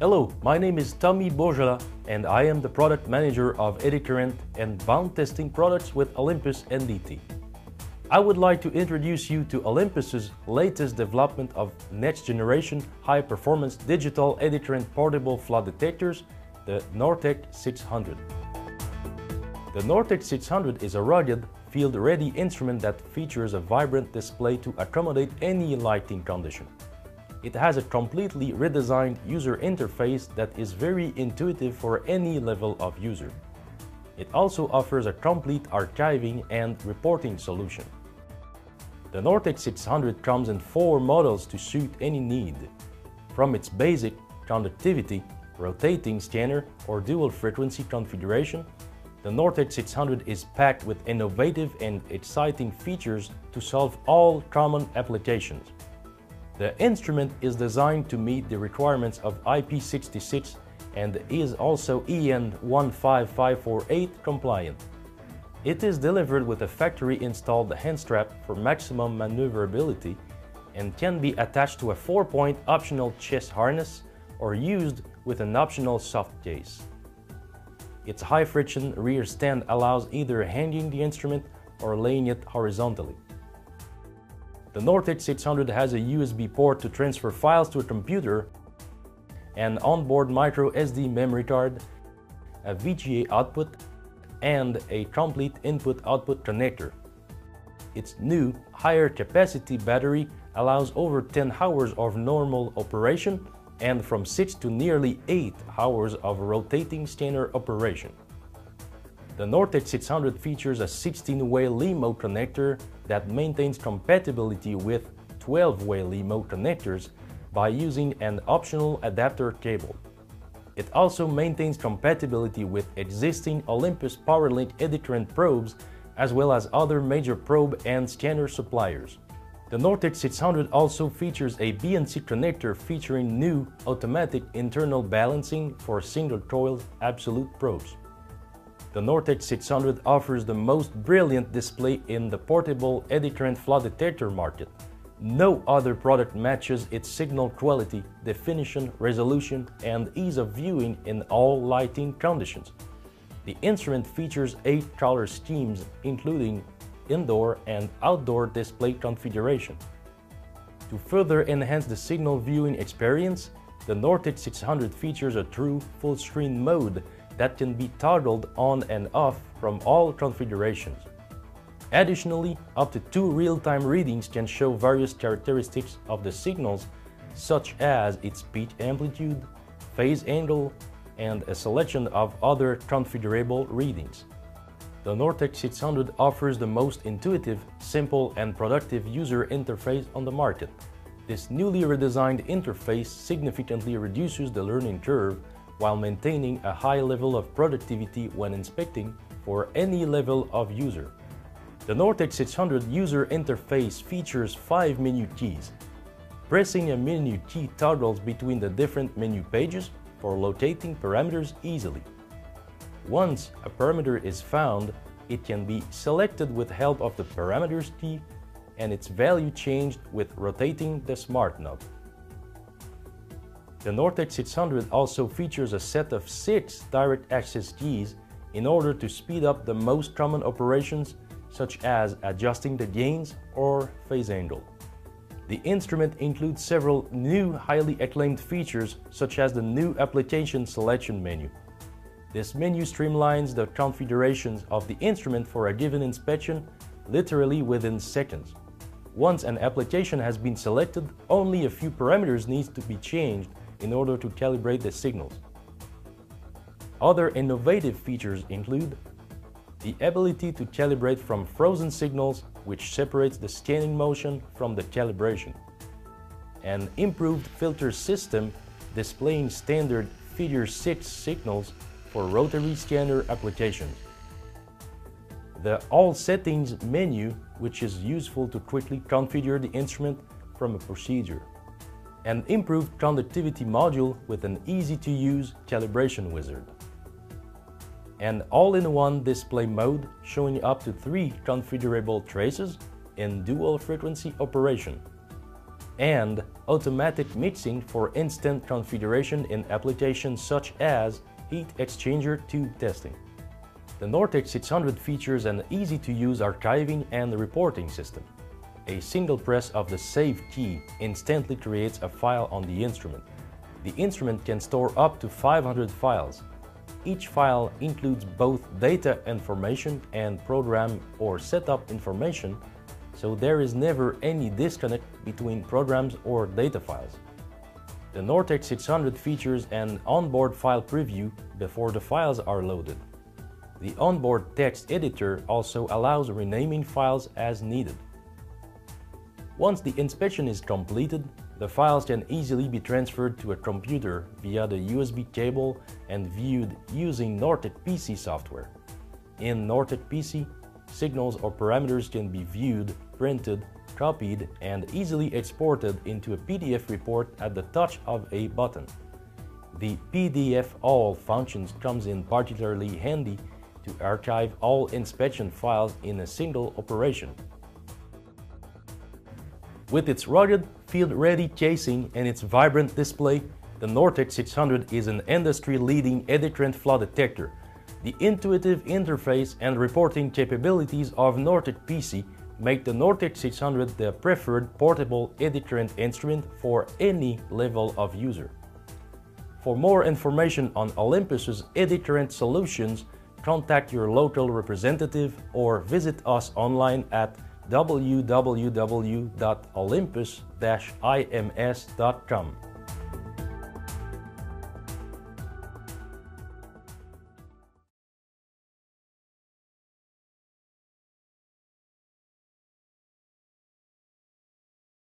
Hello, my name is Tommy Bourgelat and I am the product manager of eddy current and bond testing products with Olympus NDT. I would like to introduce you to Olympus's latest development of next generation high performance digital eddy current portable flaw detectors, the Nortec 600. The Nortec 600 is a rugged, field-ready instrument that features a vibrant display to accommodate any lighting condition. It has a completely redesigned user interface that is very intuitive for any level of user. It also offers a complete archiving and reporting solution. The Nortec 600 comes in four models to suit any need. From its basic conductivity, rotating scanner or dual frequency configuration, the Nortec 600 is packed with innovative and exciting features to solve all common applications. The instrument is designed to meet the requirements of IP66 and is also EN 15548 compliant. It is delivered with a factory-installed hand strap for maximum maneuverability and can be attached to a 4-point optional chest harness or used with an optional soft case. Its high-friction rear stand allows either hanging the instrument or laying it horizontally. The Nortec 600 has a USB port to transfer files to a computer, an onboard micro SD memory card, a VGA output, and a complete input-output connector. Its new, higher capacity battery allows over 10 hours of normal operation and from 6 to nearly 8 hours of rotating scanner operation. The Nortec 600 features a 16-way LEMO connector that maintains compatibility with 12-way LEMO connectors by using an optional adapter cable. It also maintains compatibility with existing Olympus PowerLink eddy probes as well as other major probe and scanner suppliers. The Nortec 600 also features a BNC connector featuring new automatic internal balancing for single coil absolute probes. The Nortec 600 offers the most brilliant display in the portable eddy current flaw detector market. No other product matches its signal quality, definition, resolution, and ease of viewing in all lighting conditions. The instrument features eight color schemes, including indoor and outdoor display configuration. To further enhance the signal viewing experience, the Nortec 600 features a true full-screen mode that can be toggled on and off from all configurations. Additionally, up to two real-time readings can show various characteristics of the signals such as its pitch amplitude, phase angle, and a selection of other configurable readings. The Nortec 600 offers the most intuitive, simple, and productive user interface on the market. This newly redesigned interface significantly reduces the learning curve while maintaining a high level of productivity when inspecting for any level of user. The Nortec 600 user interface features five menu keys. Pressing a menu key toggles between the different menu pages for locating parameters easily. Once a parameter is found, it can be selected with help of the parameters key and its value changed with rotating the smart knob. The Nortec 600 also features a set of six direct access keys in order to speed up the most common operations such as adjusting the gains or phase angle. The instrument includes several new highly acclaimed features such as the new application selection menu. This menu streamlines the configurations of the instrument for a given inspection literally within seconds. Once an application has been selected, only a few parameters need to be changed in order to calibrate the signals. Other innovative features include the ability to calibrate from frozen signals, which separates the scanning motion from the calibration, an improved filter system displaying standard figure 6 signals for rotary scanner applications, the All Settings menu, which is useful to quickly configure the instrument from a procedure an improved conductivity module with an easy-to-use calibration wizard. An all-in-one display mode showing up to three configurable traces in dual frequency operation. and automatic mixing for instant configuration in applications such as heat exchanger tube testing. The Nortec 600 features an easy-to-use archiving and reporting system. A single press of the Save key instantly creates a file on the instrument. The instrument can store up to 500 files. Each file includes both data information and program or setup information, so there is never any disconnect between programs or data files. The Nortec 600 features an onboard file preview before the files are loaded. The onboard text editor also allows renaming files as needed. Once the inspection is completed, the files can easily be transferred to a computer via the USB cable and viewed using Nortec PC software. In Nortec PC, signals or parameters can be viewed, printed, copied, and easily exported into a PDF report at the touch of a button. The PDF All functions comes in particularly handy to archive all inspection files in a single operation. With its rugged, field-ready casing and its vibrant display, the Nortec 600 is an industry-leading eddy current flaw detector. The intuitive interface and reporting capabilities of Nortec PC make the Nortec 600 the preferred portable eddy current instrument for any level of user. For more information on Olympus's eddy current solutions, contact your local representative or visit us online at www.olympus-ims.com.